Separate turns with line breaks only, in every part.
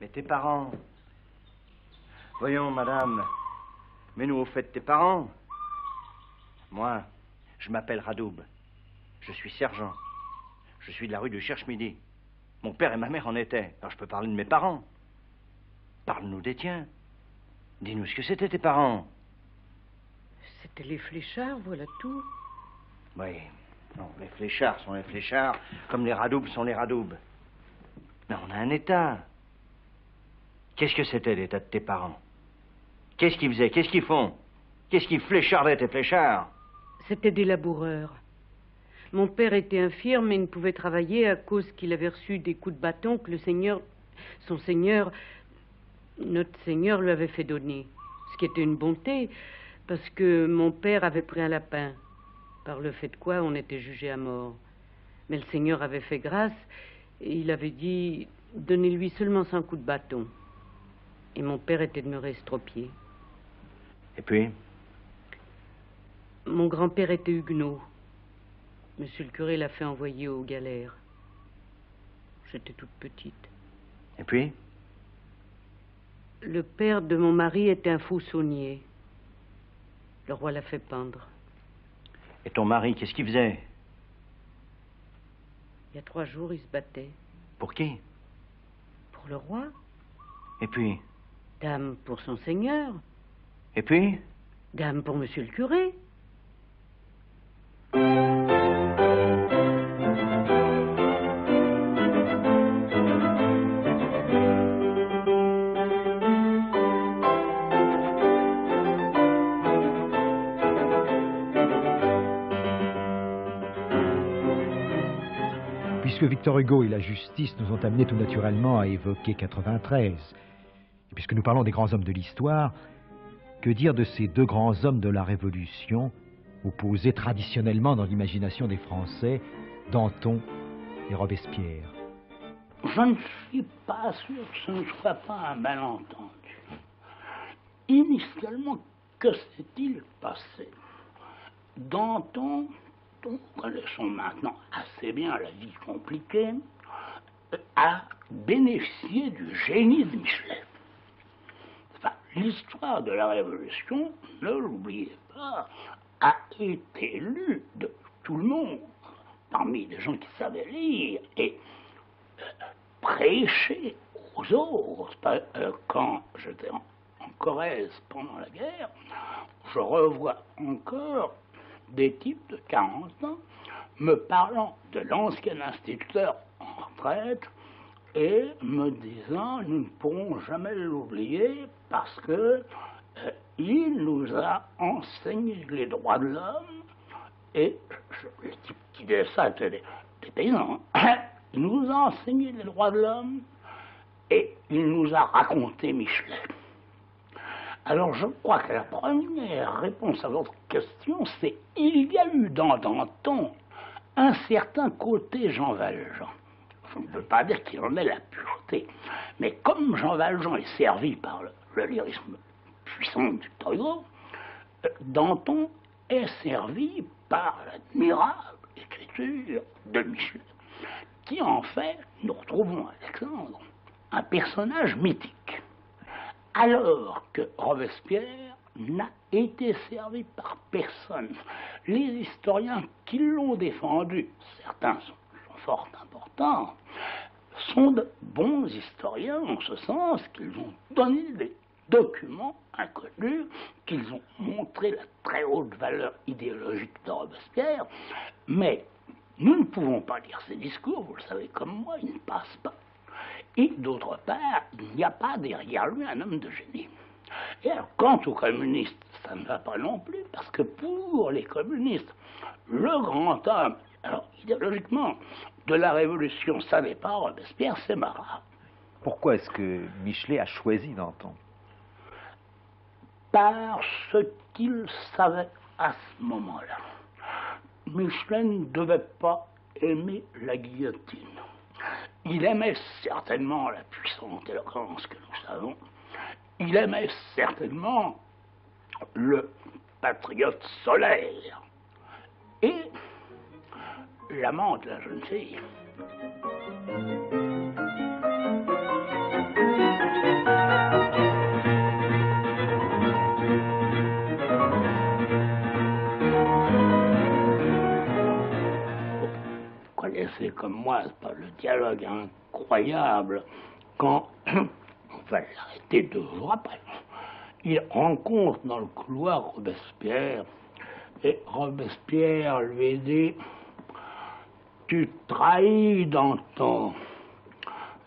Mais tes parents. Voyons, madame. Mais nous au fait de tes parents. Moi, je m'appelle Radoub. Je suis sergent. Je suis de la rue du Cherche-Midi. Mon père et ma mère en étaient. Alors je peux parler de mes parents. Parle-nous des tiens. Dis-nous ce que c'était tes parents.
C'était les fléchards, voilà tout.
Oui. Non, les fléchards sont les fléchards, comme les radoubes sont les radoubes. Mais on a un état. Qu'est-ce que c'était l'état de tes parents? Qu'est-ce qu'ils faisaient? Qu'est-ce qu'ils font? Qu'est-ce qu'ils fléchardaient tes fléchards?
C'était des laboureurs. Mon père était infirme et ne pouvait travailler à cause qu'il avait reçu des coups de bâton que le Seigneur, son Seigneur, notre Seigneur lui avait fait donner. Ce qui était une bonté, parce que mon père avait pris un lapin, par le fait de quoi on était jugé à mort. Mais le Seigneur avait fait grâce et il avait dit donnez-lui seulement 100 coups de bâton. Et mon père était demeuré estropié.
Et puis
Mon grand-père était huguenot. Monsieur le curé l'a fait envoyer aux galères. J'étais toute petite.
Et puis
Le père de mon mari était un faux saunier. Le roi l'a fait pendre.
Et ton mari, qu'est-ce qu'il faisait?
Il y a trois jours, il se battait.
Pour qui?
Pour le roi
Et puis
Dame pour son seigneur.
Et puis?
Dame pour monsieur le curé.
Puisque Victor Hugo et la justice nous ont amenés tout naturellement à évoquer 93, puisque nous parlons des grands hommes de l'histoire, que dire de ces deux grands hommes de la Révolution, opposés traditionnellement dans l'imagination des Français, Danton et Robespierre?
Je ne suis pas sûr que ce ne soit pas un malentendu. Initialement, que s'est-il passé? Danton, dont connaissons maintenant assez bien la vie compliquée, a bénéficié du génie de Michelet. L'histoire de la Révolution, ne l'oubliez pas, a été lue de tout le monde, parmi des gens qui savaient lire, et euh, prêcher aux autres. Euh, Quand j'étais en Corrèze pendant la guerre, je revois encore des types de 40 ans me parlant de l'ancien instituteur en retraite et me disant nous ne pourrons jamais l'oublier parce que euh, il nous a enseigné les droits de l'homme et les types qui disaient ça des, des paysans. Il nous a enseigné les droits de l'homme et il nous a raconté Michelet. Alors je crois que la première réponse à votre question, c'est il y a eu dans Danton un certain côté Jean Valjean. Je ne peux pas dire qu'il en est la pureté, mais comme Jean Valjean est servi par le, lyrisme puissant du Hugo, euh, Danton est servi par l'admirable écriture de Michelet, qui en fait, nous retrouvons Alexandre, un personnage mythique alors que Robespierre n'a été servi par personne. Les historiens qui l'ont défendu, certains sont fort importants, sont de bons historiens en ce sens qu'ils ont donné des documents inconnus, qu'ils ont montré la très haute valeur idéologique de Robespierre, mais nous ne pouvons pas lire ces discours, vous le savez comme moi, ils ne passent pas. Et d'autre part, il n'y a pas derrière lui un homme de génie. Et alors, quant aux communistes, ça ne va pas non plus, parce que pour les communistes, le grand homme, alors idéologiquement, de la révolution, ça n'est pas Robespierre, c'est Marat.
Pourquoi est-ce que Michelet a choisi Danton?
Parce qu'il savait à ce moment-là. Michelin ne devait pas aimer la guillotine. Il aimait certainement la puissante éloquence que nous savons. Il aimait certainement le patriote solaire et l'amant de la jeune fille. Vous connaissez comme moi le dialogue incroyable quand on va l'arrêter deux jours après. Il rencontre dans le couloir Robespierre et Robespierre lui dit tu trahis Danton.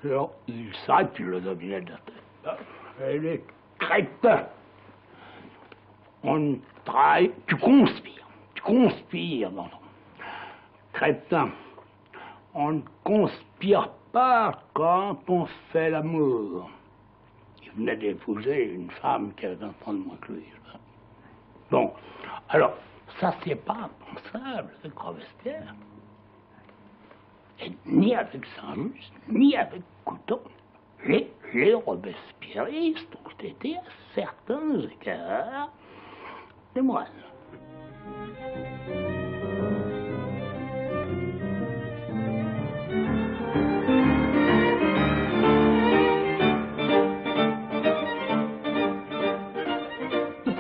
Alors il s'arrête puis le dominé de tête. Elle est crétin. On trahit, tu conspires, tu conspires Danton. Crétin. On ne conspire pas quand on fait l'amour. Il venait d'épouser une femme qui avait 20 ans de moins que lui. Bon, alors, ça, c'est pas impensable avec Robespierre. Et ni avec Saint-Just, ni avec Couteau. Les, les Robespierristes ont été à certains égards des moines.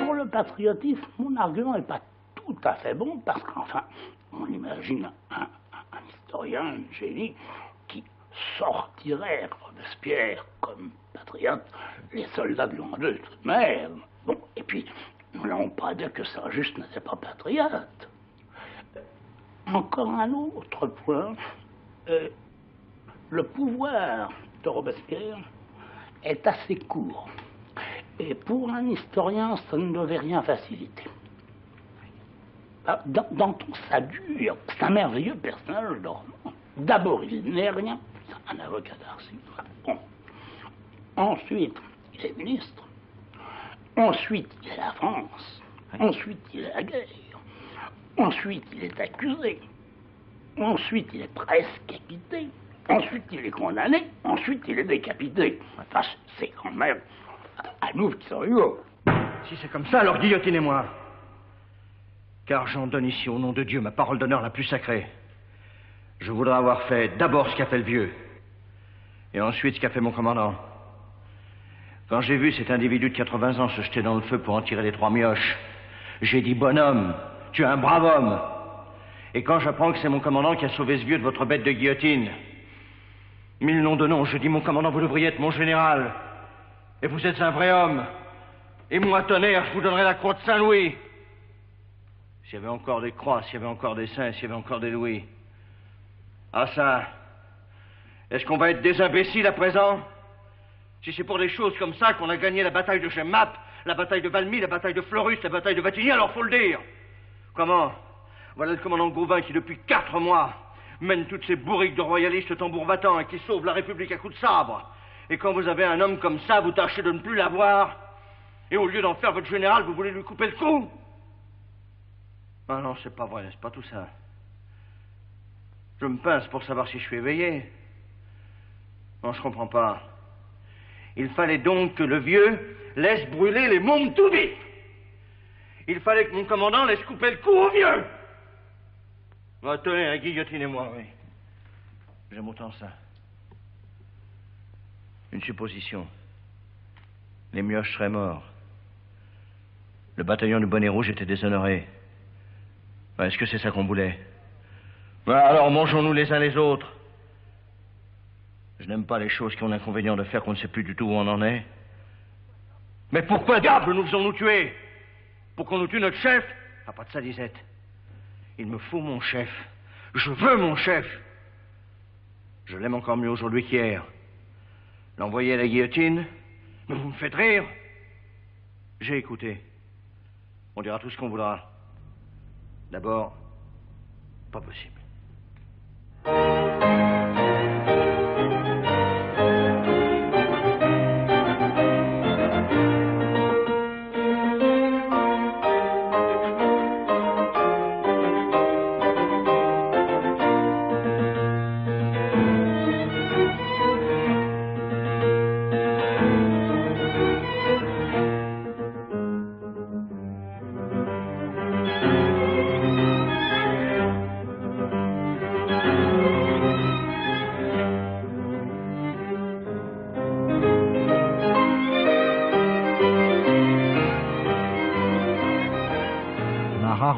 Pour le patriotisme, mon argument n'est pas tout à fait bon parce qu'enfin, on imagine historien, un génie, qui sortirait Robespierre comme patriote, les soldats de l'an deux tout de même. Bon, et puis, nous n'allons pas dire que Saint-Just n'était pas patriote. Encore un autre point, euh, le pouvoir de Robespierre est assez court. Et pour un historien, ça ne devait rien faciliter. Ah, Dans, dans tout ça dure, c'est un merveilleux personnage. D'abord, il n'est rien, c'est un avocat. Bon. Ensuite, il est ministre. Ensuite, il est la France. Ensuite, il est la guerre. Ensuite, il est accusé. Ensuite, il est presque acquitté. Ensuite, il est condamné. Ensuite, il est décapité. Enfin, c'est quand même à nous qui sommes.
Si c'est comme ça, alors guillotinez-moi. Car j'en donne ici, au nom de Dieu, ma parole d'honneur la plus sacrée. Je voudrais avoir fait d'abord ce qu'a fait le vieux, et ensuite ce qu'a fait mon commandant. Quand j'ai vu cet individu de 80 ans se jeter dans le feu pour en tirer les trois mioches, j'ai dit bonhomme, tu es un brave homme. Et quand j'apprends que c'est mon commandant qui a sauvé ce vieux de votre bête de guillotine, mille noms de noms, je dis mon commandant, vous devriez être mon général. Et vous êtes un vrai homme. Et moi, tonnerre, je vous donnerai la croix de Saint-Louis. S'il y avait encore des croix, s'il y avait encore des saints, s'il y avait encore des louis. Ah ça, est-ce qu'on va être des imbéciles à présent? Si c'est pour des choses comme ça qu'on a gagné la bataille de Jemmap, la bataille de Valmy, la bataille de Fleurus, la bataille de Vatigny, alors faut le dire. Comment? Voilà le commandant Gauvin qui, depuis quatre mois, mène toutes ces bourriques de royalistes tambour battant et qui sauve la République à coups de sabre. Et quand vous avez un homme comme ça, vous tâchez de ne plus l'avoir. Et au lieu d'en faire votre général, vous voulez lui couper le cou? Ah non, c'est pas vrai, c'est pas tout ça. Je me pince pour savoir si je suis éveillé. Non, je comprends pas. Il fallait donc que le vieux laisse brûler les mômes tout vite. Il fallait que mon commandant laisse couper le cou au vieux. Ah, tenez, hein, guillotinez-moi, oui. J'aime autant ça. Une supposition. Les mioches seraient morts. Le bataillon du bonnet rouge était déshonoré. Ben, Est-ce que c'est ça qu'on voulait Ben, Alors mangeons-nous les uns les autres. Je n'aime pas les choses qui ont l'inconvénient de faire qu'on ne sait plus du tout où on en est. Mais pourquoi diable nous faisons-nous tuer Pour qu'on nous tue notre chef Ah, pas de ça, Lisette. Il me faut mon chef. Je veux mon chef. Je l'aime encore mieux aujourd'hui qu'hier. L'envoyer à la guillotine Mais vous me faites rire. J'ai écouté. On dira tout ce qu'on voudra. D'abord, pas possible.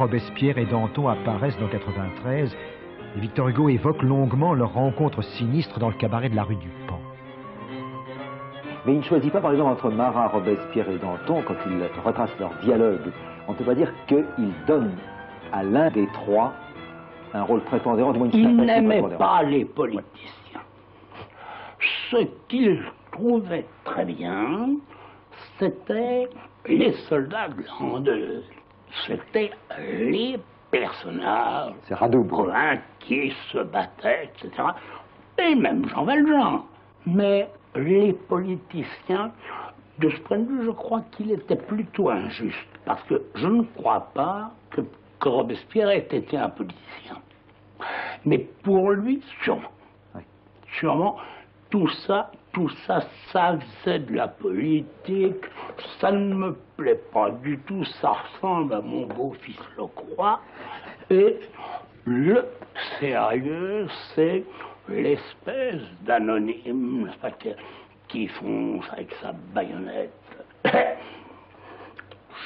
Robespierre et Danton apparaissent dans 93 Et Victor Hugo évoque longuement leur rencontre sinistre dans le cabaret de la rue du Pan.
Mais il ne choisit pas, par exemple, entre Marat, Robespierre et Danton, quand il retrace leur dialogue. On ne peut pas dire qu'il donne à l'un des trois un rôle prépondérant, du moins une
Il n'aimait pas les politiciens. Ce qu'il trouvait très bien, c'était les soldats de l'an 2. C'était les personnages. Brun qui se battaient, etc. Et même Jean Valjean. Mais les politiciens, de ce point de vue, je crois qu'il était plutôt injuste. Parce que je ne crois pas que, que Robespierre ait été un politicien. Mais pour lui, sûrement.
Oui.
Sûrement, tout ça, tout ça, ça faisait de la politique. Ça ne me plaît pas du tout. Ça ressemble à mon beau-fils Lecroix. Et le sérieux, c'est l'espèce d'anonyme qui- fonce avec sa baïonnette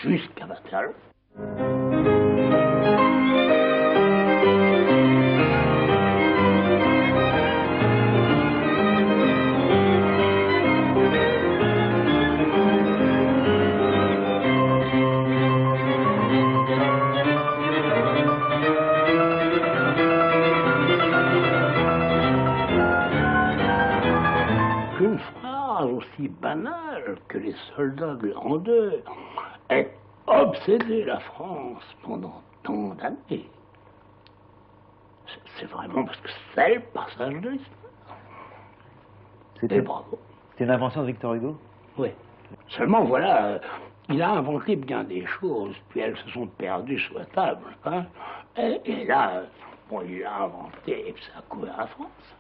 jusqu'à Waterloo. Soldats de 2 aient obsédé la France pendant tant d'années. C'est- vraiment parce que c'est le passage de l'histoire. Et
C'était
bravo.
c'était une invention de Victor Hugo?
Oui. Seulement, voilà, euh, il a inventé bien des choses, puis elles se sont perdues sous la table. hein. Et, et là, euh, bon, il a inventé, et puis ça a couvert la France.